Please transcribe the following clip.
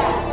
Yeah.